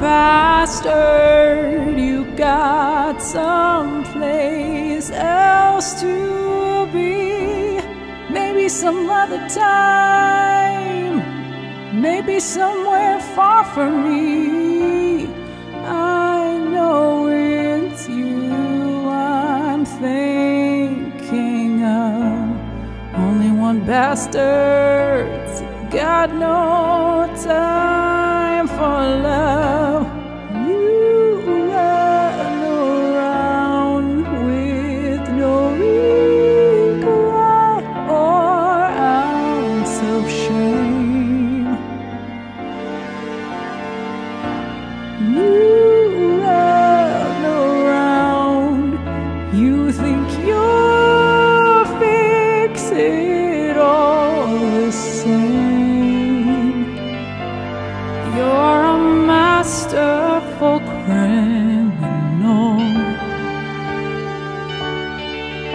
bastard. You got someplace else to be. Maybe some other time. Maybe somewhere far from me. I know it's you I'm thinking of. Only one bastard's got no time for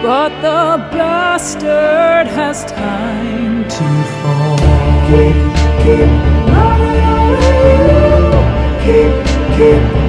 but the bastard has time to fall. Keep, keep running. Keep, keep